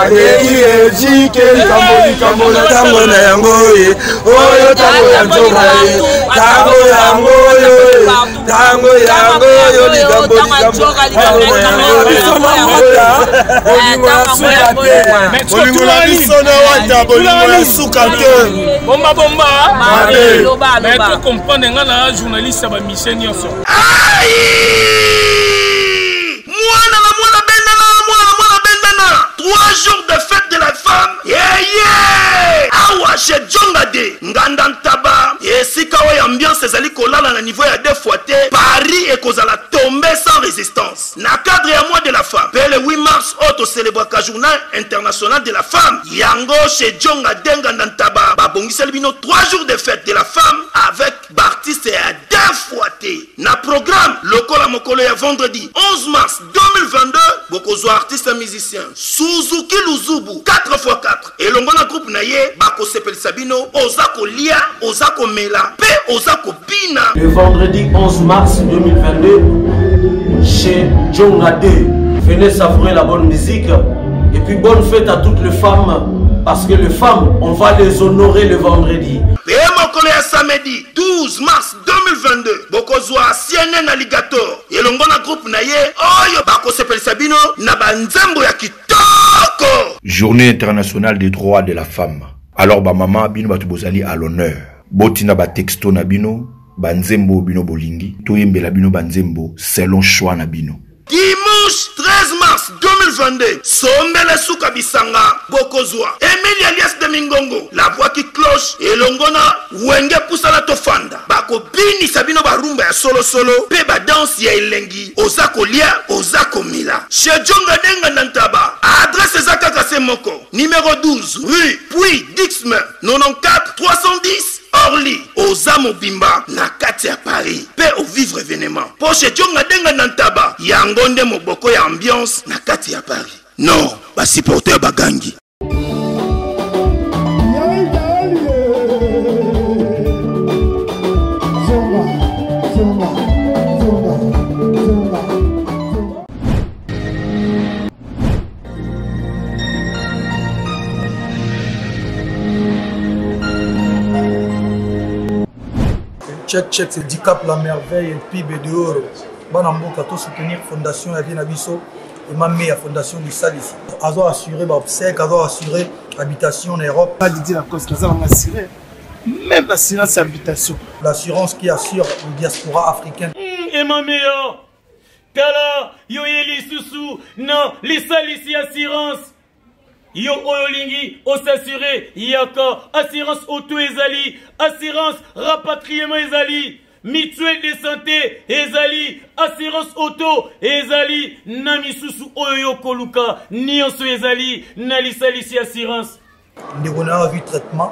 aleki ejike likambo likambo na ntango na yango ye oyo ntango ya nzoka ye ntango yango oyo ntango yango oyo likambo likambo na yango biso na wata bolingo ya suka te bolingo na biso na wata bolingo ya suka te bomba bomba mabe mais to comprendre nga na journaliste ya bamisie nyonso Mwana na mwana bendana mwana na mwana bendana trois jours de fete de la femme yeye awa chez Djonga de Nganda Ntaba esika oyo ambiance ezali kolala na niveau ya deux fois te Paris ekozala tombe sans résistance na cadre ya mois de la femme mpe le 8 mars oyo toselebwaka journal international de la femme yango chez Djonga de Nganda Ntaba babongiseli bino trois jours de fete de la femme avec Ba artistes ya deux fois te na programme lokola mokolo ya vendredi 11 mars 2022 bokozua artiste musicien Suzuki Luzubu 4 fois 4 elongo na groupe na ye bakosepelisa bino oza kolia oza komela pe oza kobina le vendredi 11 mars 2022 chez Jonga 2 venez savourer la bonne musique et puis bonne fête à toutes les femmes parce que les femmes on va les honorer le vendredi Mpe mokolo ya samedi 12 mars 2022 bokozwa CNN Alligator elongo na groupe na ye oyo bakosepelisa bino na banzembo ya kitoko. Journée internationale des droits de la femme. Alors ba mama bino bato bozali à l'honneur. Botina ba texto na bino, ba nzembo bino bolingi, toyembela bino ba nzembo selon choix na bino. Dimanche 13 mars 2022, sombele suka bisanga bokozwa Emile alias de Mingongo, la voix qui cloche elongo na Wenge pusana tofanda bakobinisa bino barumba ya solo solo pe ba danse ya elengi oza kolia oza komila chez Jonga Denga na Ntaba. Adresse eza kaka se moko. Numero 12 rue Puy Dixme 94 310 Orly oza mobimba na kati ya Paris pe o vivre evenement po chez Djonga Denga na Ntaba yango nde moboko ya ambiance na kati ya Paris non ba supporteurs ba gangi check check c'est dicap la merveille pib de oro bana mboka to soutenir fondation ya vie na biso emame ya fondation lisalisi azo assurer baobsèque azo assurer habitation na europe adidi na cause naza nanga assurer même l'assurance habitation l'assurance qui assure le diaspora africain hmm, emame yo tala yo ye lisusu na lisalisi ya assurance yo oyo olingi osasure yaka assurance auto ezali assurance rapatriement ezali mutuelle de santé ezali assurance auto ezali na misusu oyo yo koluka nyonso ezali na lisalisi ya assurance ndeko na yo azwi traitement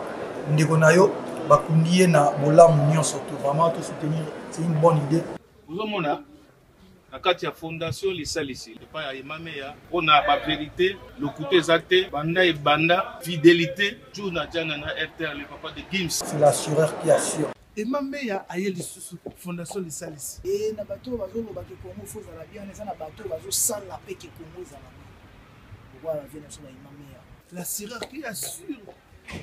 ndeko na yo bakundi ye na bolamu nyonso to vraiment to soutenir c'est une bonne idée ozomona na kati ya fondation lisalisi epai ya emameya mpo na baverite lokuta eza te banda ebanda fidelité jour na jana na rtr le papa de gims c'est l'assureur qui assure ema meya aye lisusu fondation lisalisi e na bato oyo bazoloba ke kongo fo ezala bien wana eza na bato oyo bazosala mpe ke kongo ezala lokola na vie na biso na ema meya la sireur qui assure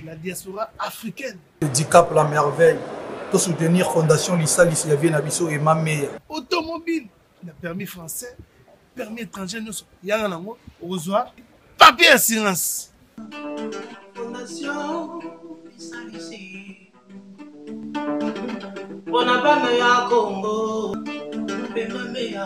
la diaspora africaine Dicap la merveille to soutenir fondation lisalisi ya vie na biso ema meya automobile na permis français permis étranger nyonso yanga nango okozwa papier assurance mpona bana ya kongo pema meya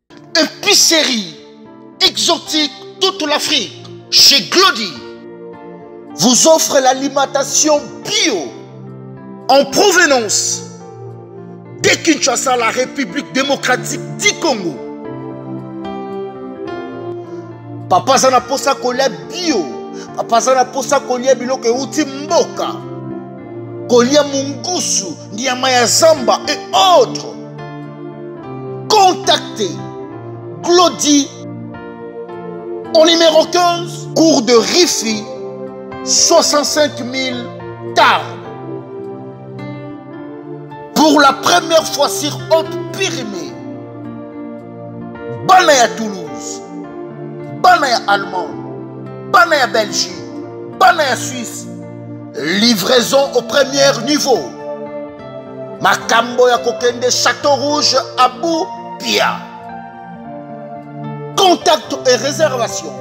Épicerie exotique toute l'Afrique chez Glody vous offre l'alimentation bio en provenance de Kinshasa, la République démocratique du Congo. Papa zana posa kolia bio. Papa zana posa kolia biloko euti mboka. kolia mungusu nyama ya zamba et autres contactez Glody au numéro 15 cours de Rifi 65 000 tard pour la première fois sur Haute Pyrénées bana ya Toulouse bana ya Allemagne bana ya Belgique bana ya Suisse livraison au premier niveau. Makambo à Kokende, Château Rouge, Abou Pia. Contact et réservation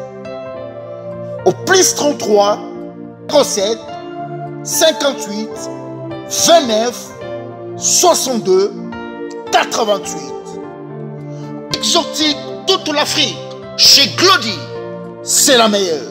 au plus 33 37 58 29 62 88. Exotique toute l'Afrique chez Glody, c'est la meilleure,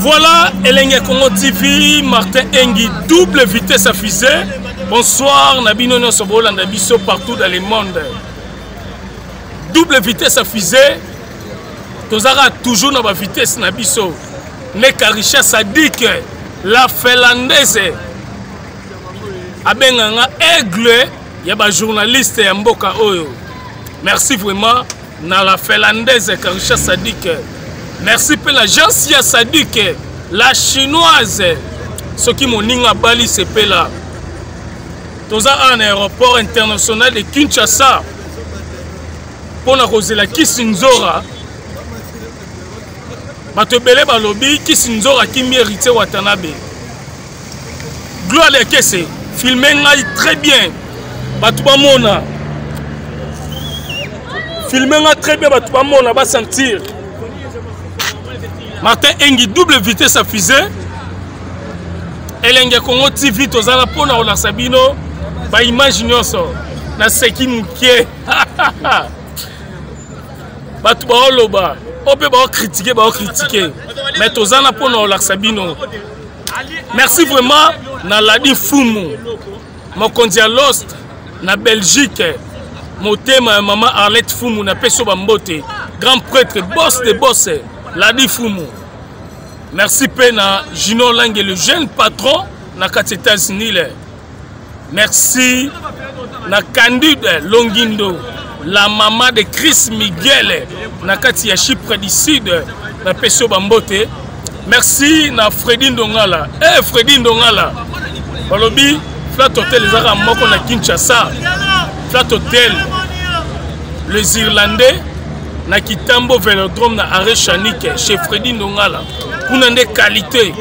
Voilà Elenge Congo TV, Martin Engi, double vitesse à fusée. Bonsoir, Nabino Nyoso Bolanda Bisso partout dans le monde. Double vitesse à fusée. Tozara toujours dans la vitesse na biso. Neka Richard Sadik, la Finlandaise. Abenganga Aigle ya ba journaliste ya mboka oyo merci vraiment na la finlandaise karisha sadike merci mpe na jean sia sadike la chinoise soki moninga abali sepela toza awa na aéroport international de kinshasa mpo na kozela kisi nzora bato ebele balobi kisi nzora kimi héritier watanabe gloire ya kese filme ngai très bien bato bamona filme ngai très bien bato bamona basentir martin engi double vitesse ya fusée elenge congo tv toza na mpo na kolakisa bino baimage nyonso naseki moke bato baoloba oyo mpe baokritike baokritike mai toza na mpo na kolakisa bino merci vraiment na ladi fumu mokonzi ya lost na belgique motema ya mama arlette fumu na peso bambote grand prêtre boss de boss ladi fumu merci mpe na junior lange le jeune patron na kati etats-unis le merci na candide longindo la mama de chris miguel na kati ya chypre du sud napesi yo bambote merci na fredi ndongala e eh, hey, fredi ndongala balobi flat hotel ezaka moko na kinshasa flat hotel les irlandais na kitambo velodrome na arret chanike chez fredi ndongala kuna nde qualité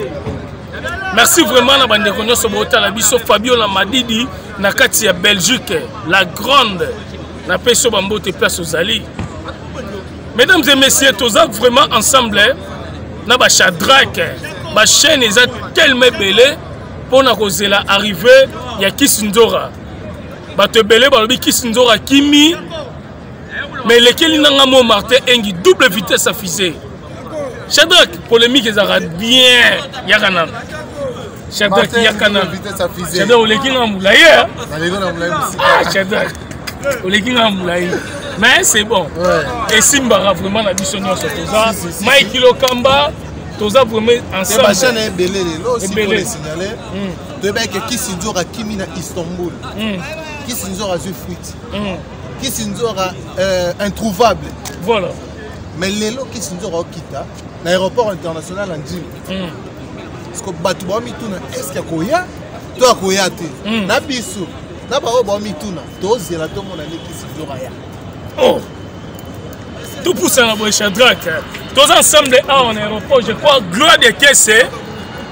merci vraiment na bandeko nyonso botala biso fabiola madidi na kati ya belgique la grande napesi yo bambote place ozali mesdames et messieurs toza vraiment ensemble eh, na bachadrake eh. bachaîne eza tellement ebele mpo na kozela arrive ya kisindora bato ebele balobi kisindora kimi mais elekeli nanga mo martin engi double vitesse afise Shadrach, polemique ezalaka bien yaka nanu Shadrach yaka nanu Shadrach oleki nga mulayi eh? ah, Shadrach oleki nga mulayi mais c'est bon esimbaka vraiment na biso nyonso toza mike lokamba toza vraiment ensemble ebele lelo ebele toyebaki ke kisinzor akimi na istanbul hmm. kisinzor azwi fuite hmm. kisinzor euh, introuvable voilà mais lelo kisi nzoka okita na aéroport international ya njili hmm. parceke bato baomituna eske akoya to akoya te hmm. na biso na baoyo baomituna tozela tomona nde kisi nzoka ya oh. topusana boye chadrake toza ensemble awa na aéroport je crois gloire de kese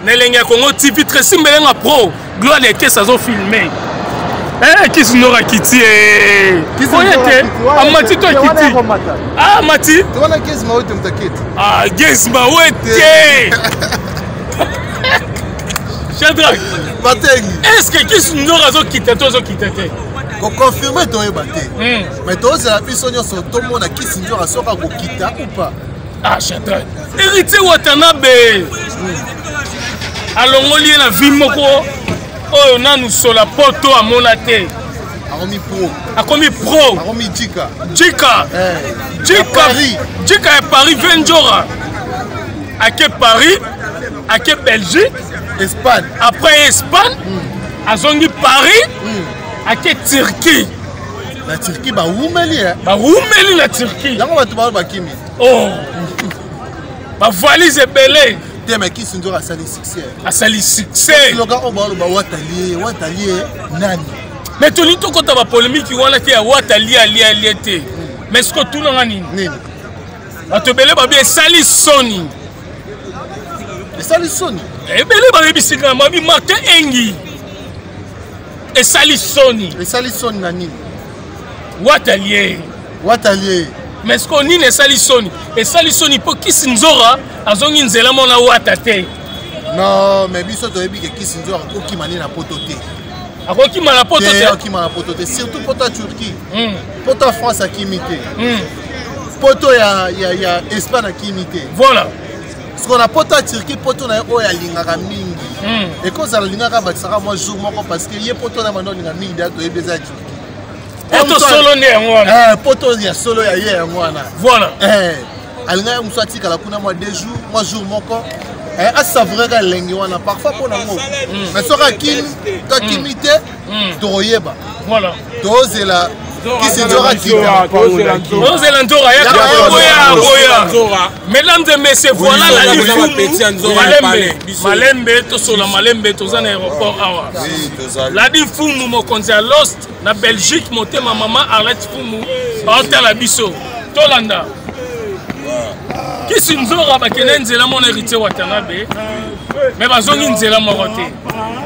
na elengi ya congo tv tresi mbelenga pro gloire ya kesi azo filme eh, kisi ndoko akiti eh. oye te amati to akiti amati ah, gesi mawete chadrak estce kisi ndoko azokita to azokita te koconfirme toyeba te mai hmm. tozela biso nyonso tomona kisi ndoko asoka kokita ou pas ah chata héritier watanabe alongoli ye na vie moko oyo nanu sola poto amona te akomi pro akomi pro akomi jika jika eh. jika jika ya paris venjora ake paris ake belgique espagne après espagne mm. azongi paris mm. ake turquie na turquie bawumeli eh? bawumeli na turquie yango bato bao bakimi oh ba valise ebele te mais kisi nzoka asali succès asali succès loka oyo baoloba watalie watalie nani mais tolingi tokota bapolemiki wana te ya watalie alie alie te mais siko tunanga nini nini bato ebele babi esali soni esali soni ebele babebisika mabi martin engi esali soni esali soni na nini watalie watalie mais sikoyo nini esali soni esali soni mpo kisi nzora azongi nzela mona wata te non mais biso toyebi ke kisi nzora akokima nini na poto te akokima na poto te akokima na poto te surtout poto ya turquie hmm. poto ya france akimi te hmm. poto ya, ya, ya espagne akimi te voilà siko na poto ya turki poto na ye oyo alingaka mingi hmm. ekozala alingaka abatisaka mwa jour moko parce que ye poto na banda olinga mingi deya toyebi eza ya turki poto solo nde yango wana eh, poto ya solo ya ye yango wana voilà eh, alinga ye mosu atikala kuna mwa deux jours mwa jour moko eh, asavouraka elengi wana parfois mpo na ngo hmm. mais soki akimi to akimi te hmm. hmm. tokoyeba voilà tozela ozela nzora yakoyakoya mesdames et messieurs voilà la lifumalembe malembe tosola malembe toza na aéroport awa ladi fumu mokonzi ya lost na belgique motema mama arlette fumu baotala biso tolanda kisi nzora bakende nzela mona héritier watanabe me bazongi nzela moko te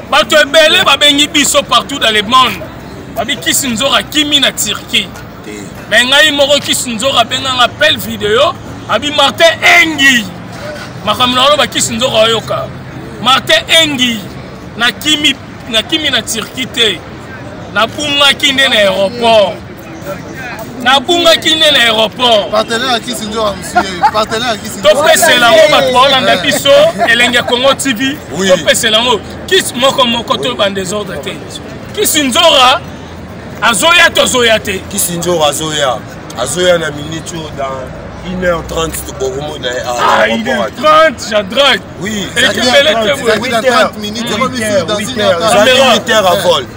bato ebele babengi biso partout dans le monde babi kisi nzora akimi na turquie me ngai moko kisi nzora abenganga appel video abi martin engi makambo na oloba kisi nzora oyoka martin engi nakimi na turquie te nabungaki nde na aéroport nabungaki nde na aéroport topesela yango bato baolanda eh. biso elenge congo tv topesela yango kisi moko moko toyeba desordre te kisi nzora azoya to azoya te kisi nzora azoya azoya na minute oyo dans 1h30 tobokomo na ye ah, il est 30 ya drag oui 8h à vol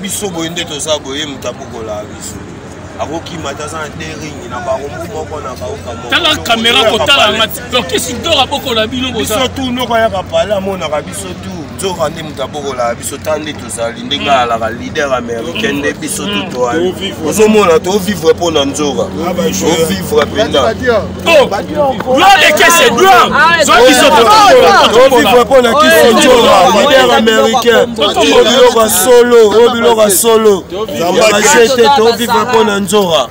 biso boye nde toza boye moto abokola biso akokima te aza na deringi na barombu moko na baokamotala kamera kotala nga lokisi dora bokola bino biso tu noko ayaka pale amonaka biso tu nzoka nde moto abokolaka biso ta nde tozali ndenge mm. alaka lider américain nde biso tu mm. toali ozomona tovivre mpo na nzoka ah, ovivre mpenza gloire de kese gloire zokisotovivre mpo na kisocola lider américain o biloko ya solo o biloko ya solo ya baje te tovivre mpo na nzora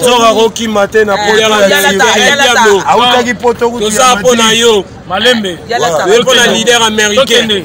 nzora akokima te na poto ya diablo awutaki poto kutu ya madi malembe mpo na lider américain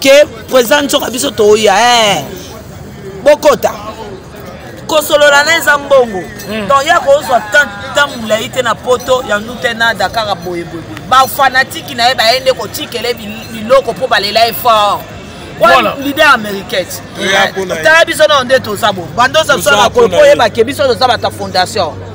ke president nzoka biso toya eh. bokota kosolola na eza mbongo hmm. donc ya kozwa ntango molai te na poto ya ndute na dakar boyeboye bafanatiki na ye baye nde kotikele biloko mpo balela ye fort wana leader américaine tala biso nao nde toza bo bando oza biso na makolo mpo oyebake biso toza bata fondation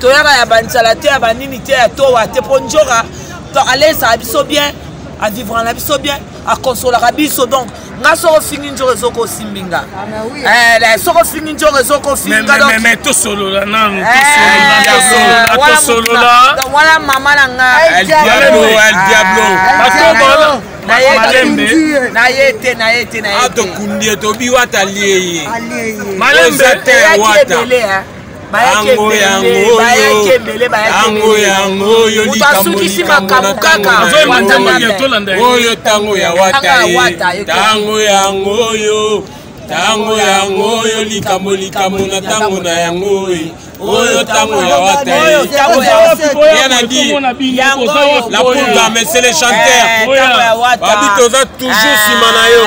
toyaka ya banzala te ya banini te ya towa te mpo njoka alesaka biso bien avivra na biso bien akonsolaka biso donc nga soko ofingi njoka ezoka osimbi nga ah, eh, soko ofingi njoka ezoka ofinginga tosolola nanu tosolola eh, wana mama na nga naye te naye te naye te tokundi etobi wata alie ye malembe te wata bayaki ebele bayaki ebele bayaki ebelemoto asukisi makambo kaka oyo ntango ya wata ye ntango yango oyo ntango yango oyo likambo likambo na ntango na yango oyo oyo ntango ya wata ye na di la pulga mais c'est le chanteur babi toza toujours nsima na yo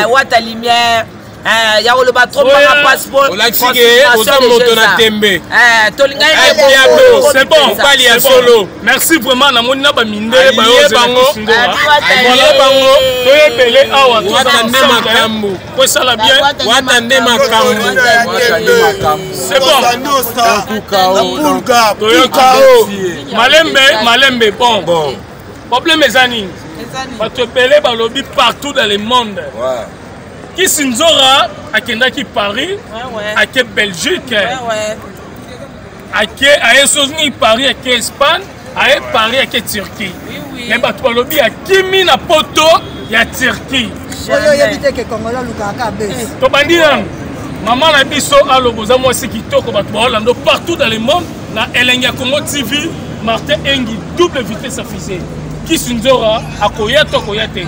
Eh, ya koloba trop banga passeport olakisi ke oza moto na tembe eh, tolingaki eh, bon mobali ya solo merci vraiment namoni na bamindele baye bango baye bango toyebele awa wata nde makambo kosala bien wata nde makambo c'est bon malembe malembe bon problème eza nini bato ebele balobi partout dans le monde ouais. kisinzora akendaki paris ake belgique ake aye soki paris ake espagne aye paris ake turquie me bato balobi akimi na poto ya turquie eh, tobandi nanu mama na biso aloba oza mwasi kitoko bato baolando partout dans le monde na elenge ya congo tv martin engi double vitesse afise kisinzora akoya to akoya te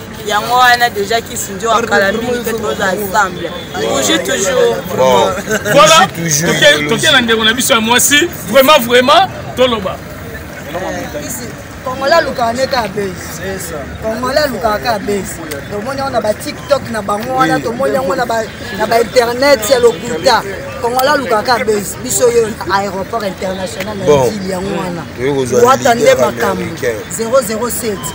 yango wana deja kisi ndio akala mingi mpe toza ensemble bougie toujours voilà toke na ndeko na biso ya mwasi vraiment vraiment toloba congolais alukaka nde kaka base congolais alukaka kaka base tomoni yango na batiktok na bango wana tomoni yango na bainternet ya lokuta congolais alukaka kaka base biso yo aéroport international ya ntili yango wana wata nde makambo 007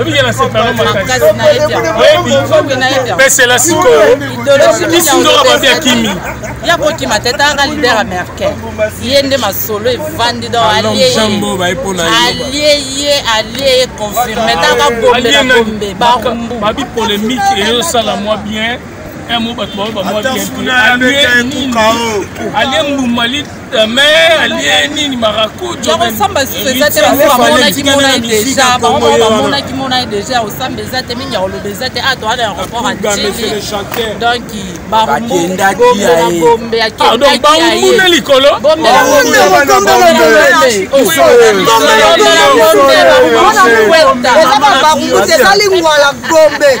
obike na sepano makasipesela sikoyo kisindoka babi akimi ya kokima te tanga lider américain ye nde masolo evandi don alie ye alie ye confirme tanga gombe na gombe barumbu babi polémique eyosala mwa bien un mot bato bao bamwa bien alie mbumali mais alie nini marakujosamba lisusu eza te bamonaki mona ye deja bango bamonaki mona ye deja osamba eza te mingi akoloba eza te a towana ya report atili donc barumbuagombe akendakibombe likolo ezali ngwala gombe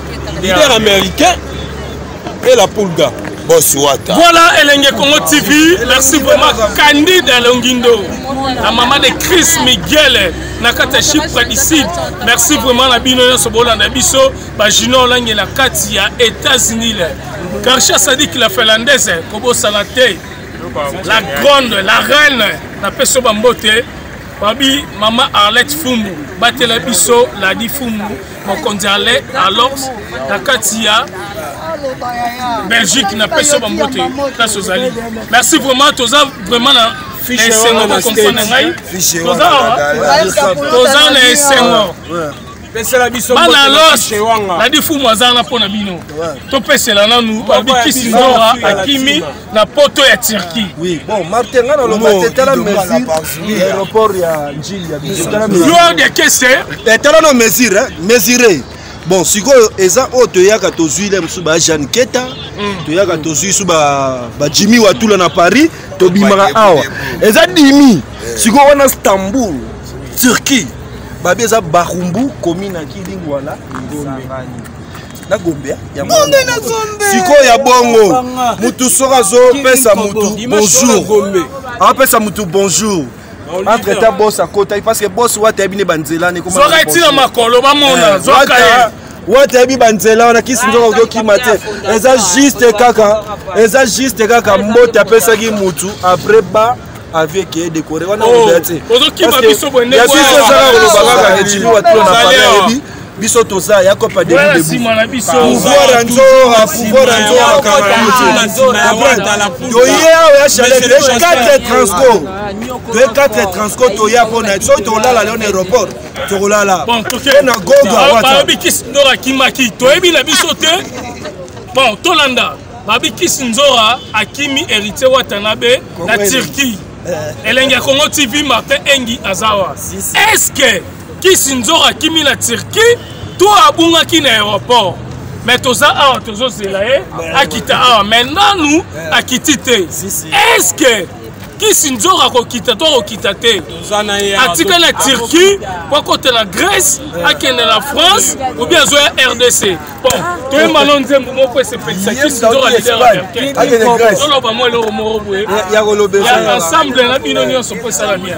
leader américain et la pulga boss wata voilà elenge congo tv merci vraiment candide longindo na mama de chris miguel na kati ya chipre du sud merci vraiment na bino nyonso bolanda biso bajunior olange na kati ya états-unis le garcia sadik la finlandaise kobosana te la grande la reine napesi yo bambote babi mama arlette fumbu batela biso ladi fumbu mokonzi ale alors na kati ya belgique napesi yo bambote place ozali merci vraiment toza vraiment na esengo bakonfo na ngai toza awa toza na esengo bana alos nadi fumu aza wana mpo na bino topesela nanu babikisi nzora akimi na poto ya turquie oui, bon, Martin, nga naloba te tala mesure ya aéroport ya njili ya biso tala mesure. joueur de kese Eh, tala no mesure hein, mesure bon sikoyo eza oyo toyaka tozwi le mosusu ba jeanne keta toyaka tozwi su ba ba jimmy watula na paris tobimaka awa eza dimi sikoyo wana istanbul turquie babi eza barumbu komi na kilingwala Kisangani. na gombe ya gombe na gombe sikoyo ya bongo mutu soki azopesa mutu bonjour apesa mutu bonjour entre ta bos akotaki parce que bos wata yebi nde banzela nesoka etina makolo bamona eh, zoka ye wata yebi banzela wana kisi nzoka oki okima te eza juste kaka eza juste kaka mbote apesaki mutu après ba avion eke dekore wana oza te ya biso ezaka koloba kaka ejimi watula na pala yebi biso toza ya copa de pouvoir ya nzora pouvoir ya nzoratoye awa ya chalet toye 4 transco toye 4 transco toya mpona soki tokolala leo na aéroport tokolala mpona gogoabikisndorakimaki toyebi na biso te bon tolanda babikisi nzora akimi héritier watanabe na turquie eh. elengi ya congo tv martin engi azawa eske kisi nzoro akimi na turquie to abungaki na aéroport me toza awa tozozela ye eh? akita awa me nanu eh. akiti te eske kisi nzoro akokita to akokita te atika na turquie po akota na grèce eh. akende na france obi azo ya rdc bon ah. toyemba no nzembo moko esepelisa kisi nzoro alidertoloba mwa eloko moko boye ya ensemble na bino nyonso mpo esala bien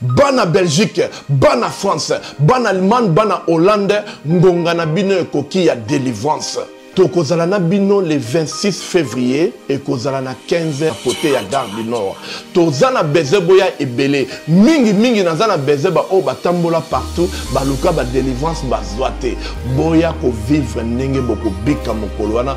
bana belgique bana france bana allemagne bana hollande ngonga na bino ekoki ya délivrance tokozala na bino le 26 février ekozala na 15 ya kote ya gare du nord toza na beze boya ebele mingi mingi naza na beze baoyo batambola partout baluka badelivrance bazwa te boya kovivre ndenge bokobika mokolo wana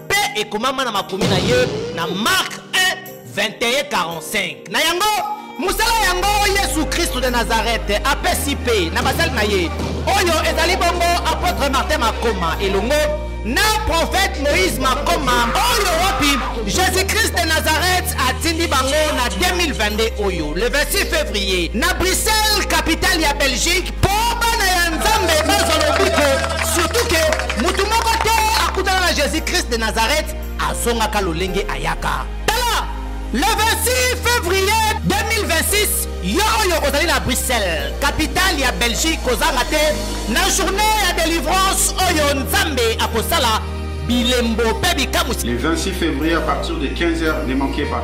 mpe ekomama na makomi na ye na mark 1 2145 na yango mosala yango yesu kristo de nazarete apesi mpe na basali na ye oyo ezali bongo apotre martin makoma elongo na profete moïse makoma oyo wapi jésus-christ de nazareth atindi bango na 2022 oyo le 26 février na bruxelles capitale ya belgique Po bana ya Nzambe bazwa lobiko, surtout que mutu moko te akutana na Jesus Christ de Nazareth azongaka lolenge ayaka. Tala, le 26 fevrier 2026, yo oyo ozali na Bruxelles, capitale ya Belgique, kozanga te na journée ya délivrance oyo Nzambe akosala bilembo pe bikamwisi. Le 26 fevrier à partir de 15h, ne manquez pas.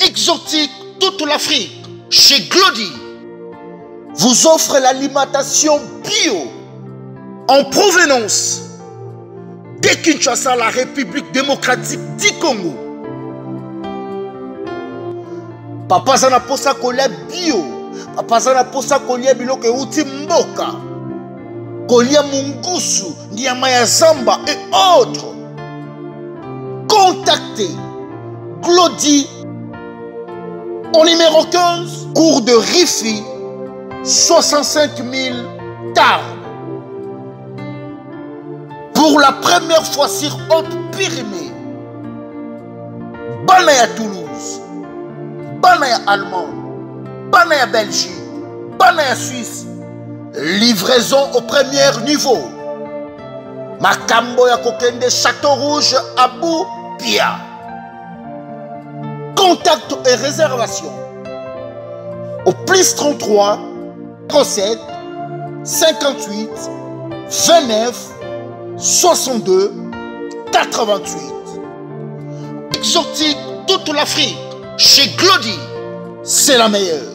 exotique toute l'Afrique chez Glody vous offre l'alimentation bio en provenance de Kinshasa, la République démocratique du Congo. Papa Zana Posa Kolia Bio, Papa Zana Posa Kolia Biloko Mboka. kolia mungusu nyama ya zamba et autres contactez Glody au numéro 15 cours de Rifi 65 000 tard pour la première fois sur Haute Pyrénées bana ya Toulouse bana ya Allemagne bana ya Belgique bana ya Suisse livraison au premier niveau. Makambo ya Kokende, Château Rouge, à Pia. Contact et réservation au plus 33 37, 58 29 62 88. Exotique toute l'Afrique chez Glody, c'est la meilleure,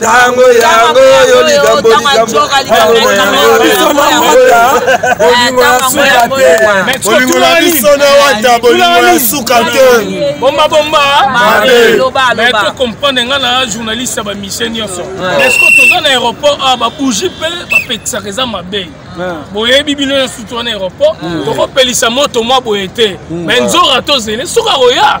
tango yango yo likambo likambobolingo ya suka te bolingo na biso na wata bolingo ya suka te bomba bomba tocomprendre ngai na journaliste ya bamisie nyonso eske toza na aéroport awa ah, babougi mpe bapekisaka eza mabe boyebi bino nyonso toza na aéroport tokopelisa moto mwa boye te me nzora tozele soki akoya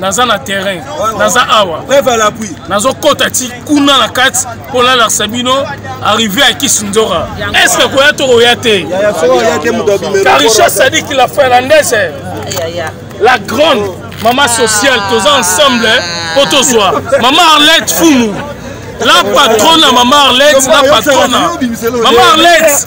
naza na terrain naza awa nazokota ti kuna na kati mpo nalarsa bino arrive ya kisindora estce koya to koya te karisha sadiki la finlandaise la grande mama sociale toza ensemble mpo tozwa mama arlette fumu la patrona mama arlette la patrona mama arlette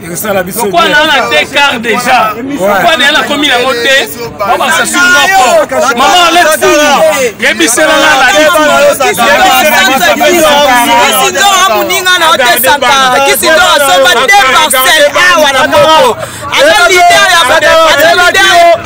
lokola naa na te car déjà lokola naa nakomi yango te babakisa sur moko mama alexi yebisela na ladikisidora moninga na otesaka kisidora somba te parcelle awa na moko aza lider ya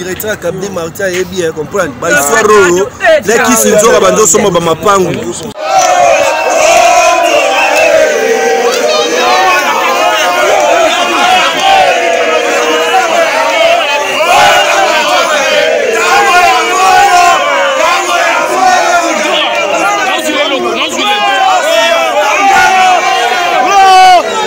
directeur akambi marti ayebi ya comprendre bahistoire oyo nakisi nzoka bando osomba bamapangu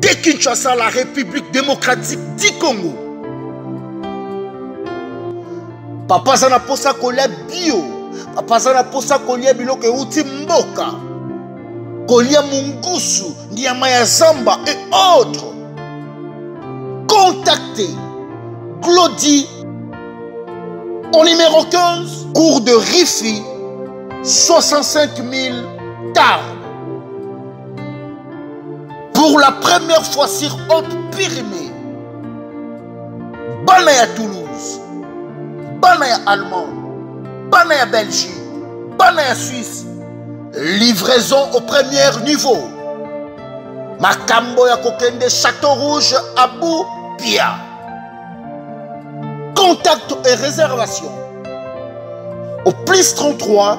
de Kinshasa, la République démocratique du Congo. Papa zana posa kolia bio. Papa zana posa kolia biloko euti mboka. Kolia mungusu, niama ya zamba et autres. Contactez Claudie au numéro 15, cours de Rifi, 65 000 tard. pour la première fois sur haute pyrémée bana ya toulouse bana ya allemagne bana ya belgique bana ya suisse livraison au premier niveau makambo ya kokende château rouge abu pia contact et réservation au plus 33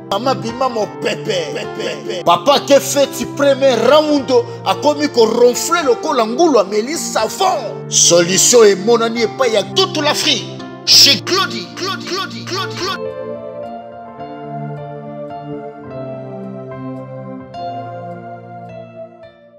mama bima mopepe papa ke feti premier round akomi koronfle lokola ngulu ameli savon solution emonani epai ya toute l'afrique chez claudi claudi claudi claudi claudi